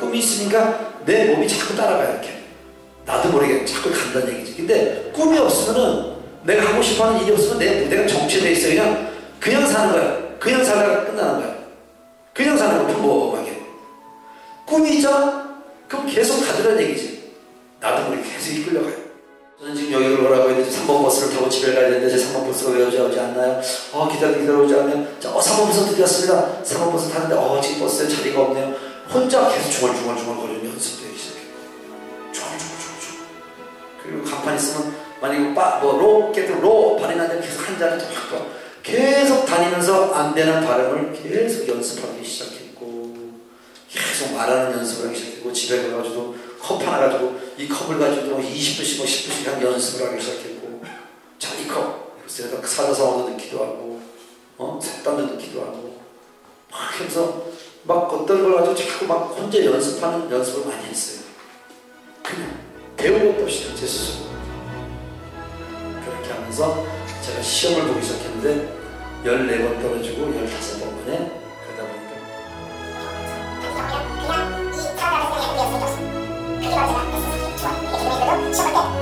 꿈이 있으니까 내 몸이 자꾸 따라가 이렇게. 나도 모르게 자꾸 간다는 얘기지. 근데 꿈이 없으면은 내가 하고 싶어하는 일이 없으면 내 무대가 정체돼 있어. 그냥 그냥 사는 거야. 그냥 살다가 끝나는 거야. 그냥 사는 거 평범하게. 꿈이 있잖아? 그럼 계속 가더란 얘기지. 나도 모르게 계속 이끌려가요. 저는 지금 여기로 오라고 했는데 3번 버스를 타고 집에 가야 되는데 제 3번 버스가 왜 오지 오지 않나요? 어 기다려 기다려 오지 않네요? 자, 어 3번 버스 드디어 왔습니다. 3번 버스 타는데 어 지금 버스에 자리가 없네요 혼자 계속 중얼중얼중얼 거리는 연습되기 시작해요 중얼중얼중얼 그리고 간판 있으면 만약에 빠, 뭐 로, 깨도 로 발이 나는데 계속 한 자리 또확 봐. 계속 다니면서 안 되는 발음을 계속 연습하기 시작했고 계속 말하는 연습을 하기 시작했고 집에 가가지고 컵 하나 가지고 이 컵을 가지고 20분씩 뭐 10분씩 한 연습을 하기 시작했고 자 이 컵 그래서 사자성어도 넣기도 하고 어? 색감도 넣기도 하고 막 하면서 막 어떤 걸 가지고 자꾸 막 혼자 연습하는 연습을 많이 했어요. 그냥 배운 것도 없이 제 스스로. 그렇게 하면서 제가 시험을 보기 시작했는데 14번 떨어지고 15번 만에 그러다 보니까 그냥 이 사람의 예쁘게 생겼어. 그게 맞아. 그래서 좋아. 이렇게 되면 시험할 때